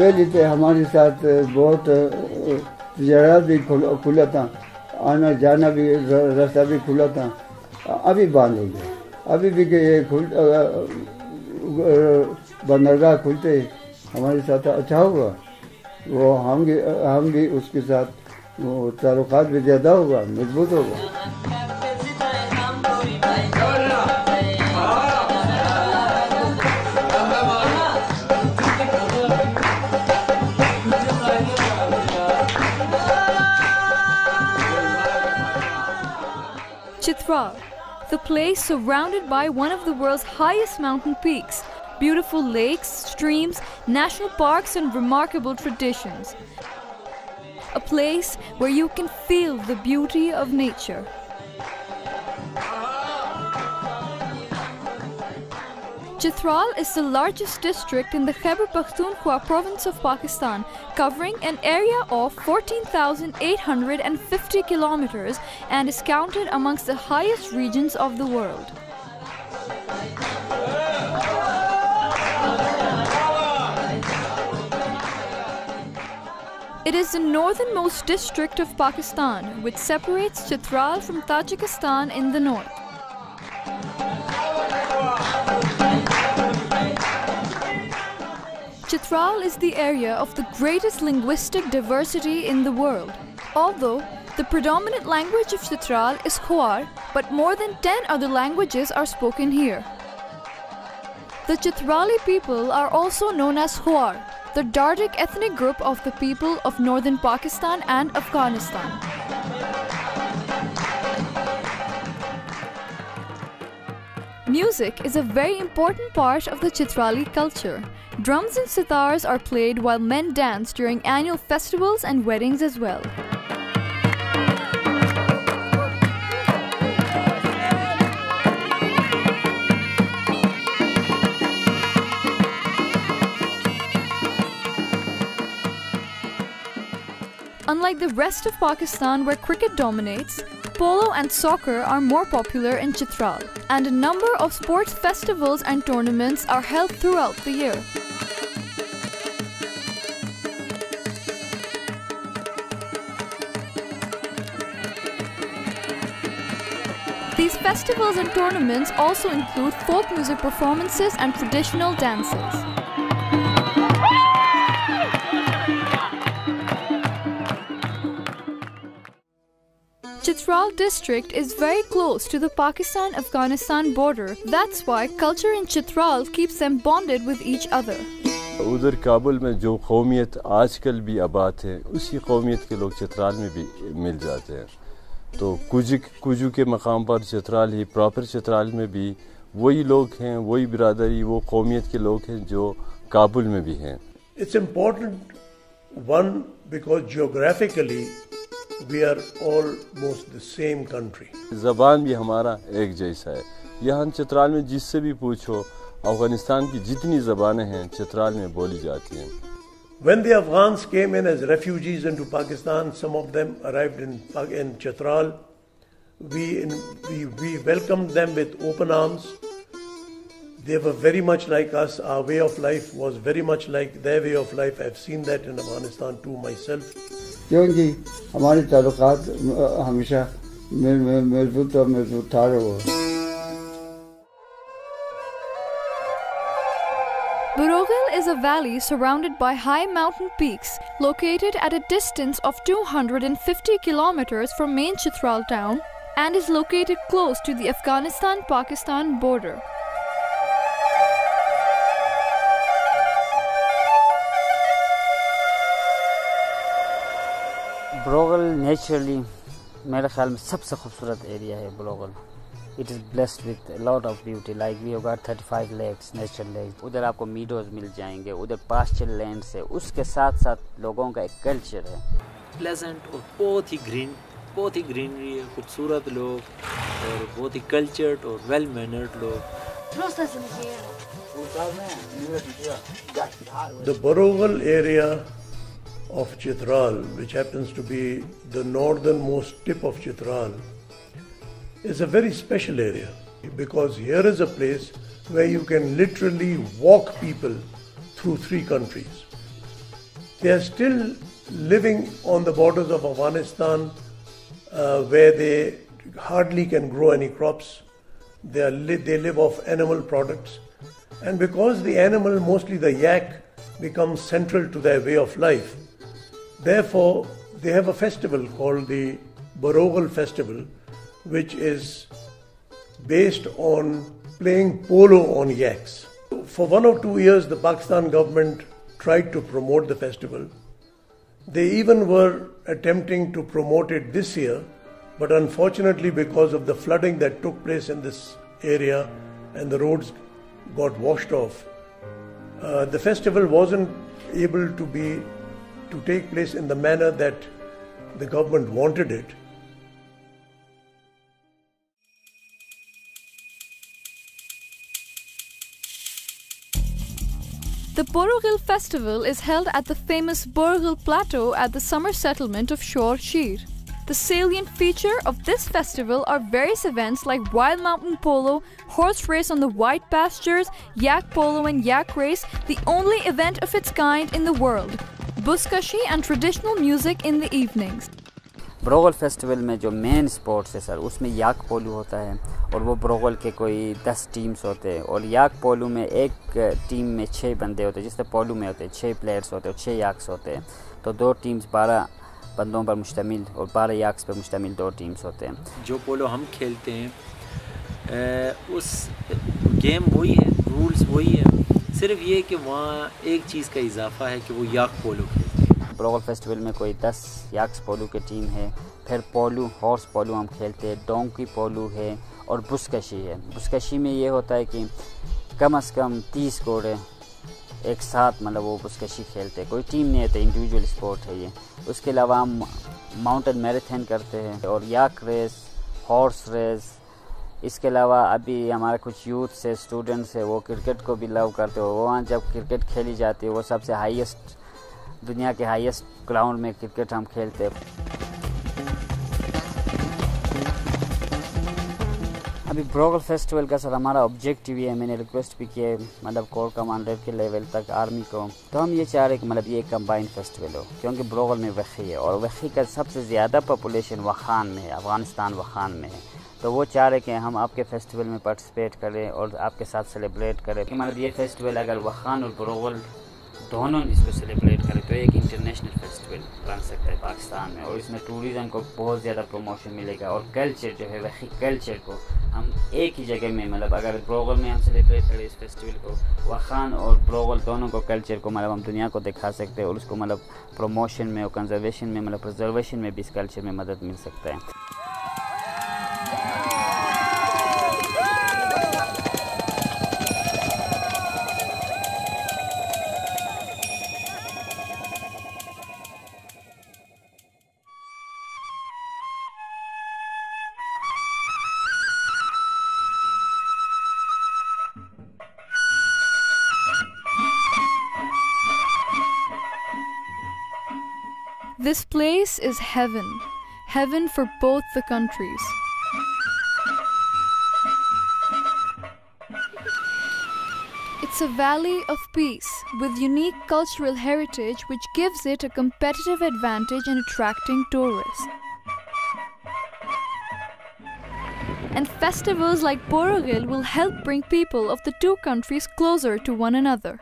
پہلی تھے ہمارے ساتھ بہت ذرا بھی کھلا تھا۔ آنا جانا بھی، راستہ بھی کھلا تھا۔ ابھی بند ہو گیا۔ ابھی بھی کہ بندرگاہ کھلتے ہمارے ساتھ اچھا ہوا وہ ہم بھی ہم بھی اس کے ساتھ تعلقات بھی زیادہ ہوگا، مضبوط ہوگا۔ The place surrounded by one of the world's highest mountain peaks, beautiful lakes, streams, national parks, and remarkable traditions. A place where you can feel the beauty of nature. Chitral is the largest district in the Khyber Pakhtunkhwa province of Pakistan, covering an area of 14,850 kilometers and is counted amongst the highest regions of the world. It is the northernmost district of Pakistan, which separates Chitral from Tajikistan in the north. Chitral is the area of the greatest linguistic diversity in the world. Although the predominant language of Chitral is Khowar, but more than 10 other languages are spoken here. The Chitrali people are also known as Khowar, the Dardic ethnic group of the people of northern Pakistan and Afghanistan. Music is a very important part of the Chitrali culture. Drums and sitars are played while men dance during annual festivals and weddings as well. Unlike the rest of Pakistan where cricket dominates, polo and soccer are more popular in Chitral, and a number of sports festivals and tournaments are held throughout the year. These festivals and tournaments also include folk music performances and traditional dances. Chitral district is very close to the Pakistan-Afghanistan border. That's why culture in Chitral keeps them bonded with each other. ادھر کابل میں جو قومیت آج کل بھی آباد ہے اسی قومیت کے لوگ چترال میں بھی مل جاتے ہیں تو کجک کجو کے مقام پر چترال ہی پراپر چترال میں بھی وہی لوگ ہیں وہی برادری وہ قومیت کے لوگ ہیں جو کابل میں بھی ہیں it's important one because geographically we are almost the same country زبان بھی ہمارا ایک جیسا ہے۔ یہاں چترال میں جس سے بھی پوچھو افغانستان کی جتنی زبانیں ہیں چترال میں بولی جاتی ہیں۔ When the Afghans came in as refugees into Pakistan some of them arrived in Chitral we we welcome them with open arms they were very much like us our way of life was very much like the way of life have seen that in Afghanistan to myself क्योंकि हमारे ताल्लुकात हमेशा मजबूत और मजबूत था रहे Borogil is a valley surrounded by high mountain peaks, located at a distance of 250 kilometers from main Chitral town and is located close to the Afghanistan-Pakistan border. Broghil naturally میرے خیال میں سب سے خوبصورت ایریا ہے Broghil it is blessed with lot of beauty like we ہوگا thirty five lakes natural lakes ادھر آپ کو میڈوز مل جائیں گے ادھر پاسچر لینڈس ہے اس کے ساتھ ساتھ لوگوں کا ایک کلچر ہے پلیزنٹ اور بہت ہی گرین بہت ہی گرینری ہے خوبصورت لوگ اور بہت ہی کلچرڈ اور ویل مینرڈ لوگ the Broghil area of Chitral, which happens to be the northernmost tip of Chitral, is a very special area because here is a place where you can literally walk people through three countries. They are still living on the borders of Afghanistan uh, where they hardly can grow any crops. They, are li- they live off animal products. And because the animal, mostly the yak, becomes central to their way of life, therefore they have a festival called the Broghil Festival, which is based on playing polo on yaks. For one or two years, the Pakistan government tried to promote the festival. They even were attempting to promote it this year, but unfortunately, because of the flooding that took place in this area and the roads got washed off, uh, the festival wasn't able to be to take place in the manner that the government wanted it. The Broghil festival is held at the famous Broghil Plateau at the summer settlement of Shor Shir. The salient feature of this festival are various events like wild mountain polo, horse race on the white pastures, yak polo and yak race, the only event of its kind in the world, buzkashi and traditional music in the evenings Broghil festival میں جو مین sports ہے سر اس میں York polo ہوتا ہے اور وہ بروغل کے کوئی دس ٹیمز ہوتے ہیں اور یاک پولو میں ایک ٹیم میں چھ بندے ہوتے ہیں جس طرح پولو میں ہوتے ہیں چھ پلیئرس ہوتے ہیں اور چھ یاکس ہوتے ہیں۔ تو دو ٹیمز بارہ بندوں پر مشتمل اور بارہ یاکس پر مشتمل دو ٹیمز ہوتے ہیں۔ جو پولو ہم کھیلتے ہیں اس گیم وہی ہے رولز وہی ہے۔ صرف یہ کہ وہاں ایک چیز کا اضافہ ہے کہ وہ یاک پولو کھیلتے ہیں۔ بروغل فیسٹیول میں کوئی دس یاکس پولو کے ٹیم ہے، پھر پولو، ہارس پولو ہم کھیلتے ہیں، ڈونکی پولو ہے اور بسکشی ہے۔ بسکشی میں یہ ہوتا ہے کہ کم از کم تیس گھوڑے ایک ساتھ مطلب وہ بسکشی کھیلتے کوئی ٹیم نہیں ہوتا انڈیویجول اسپورٹ ہے یہ۔ اس کے علاوہ ہم ماؤنٹن میرتھن کرتے ہیں اور یاک ریس، ہارس ریس اس کے علاوہ ابھی ہمارے کچھ یوتھ سے اسٹوڈنٹس ہے وہ کرکٹ کو بھی لو کرتے ہو وہاں جب کرکٹ کھیلی جاتی ہے، وہ سب سے ہائیسٹ دنیا کے ہائیسٹ گراؤنڈ میں کرکٹ ہم کھیلتے ابھی بروگل فیسٹیول کا سر ہمارا آبجیکٹو یہ ہے، میں نے ریکویسٹ بھی کیے مطلب کور کمانڈر کے لیول تک آرمی کو۔ تو ہم یہ چاہ رہے کہ مطلب یہ کمبائن فیسٹیول ہو، کیونکہ بروغل میں وقی ہے اور وقی کا سب سے زیادہ پاپولیشن وخان میں ہے، افغانستان وخان میں ہے۔ تو وہ چاہ رہے کہ ہم آپ کے فیسٹیول میں پارٹیسپیٹ کریں اور آپ کے ساتھ سیلیبریٹ کریں۔ کہ مطلب یہ فیسٹیول اگر وخان اور بروغل دونوں اس کو سیلیبریٹ کریں تو ایک انٹرنیشنل فیسٹیول بن سکتا ہے پاکستان میں۔ اور اس میں ٹوریزم کو بہت زیادہ پروموشن ملے گا اور کلچر جو ہے وہی کلچر کو ہم ایک ہی جگہ میں مطلب اگر بروغل میں ہم سیلیبریٹ کریں اس فیسٹیول کو، وخان اور بروغل دونوں کو کلچر کو مطلب ہم دنیا کو دکھا سکتے ہیں اور اس کو مطلب پروموشن میں اور کنزرویشن میں مطلب پرزرویشن میں بھی اس کلچر میں مدد مل سکتا ہے۔ This place is heaven, heaven for both the countries. It's a valley of peace with unique cultural heritage which gives it a competitive advantage in attracting tourists. And festivals like Broghil will help bring people of the two countries closer to one another.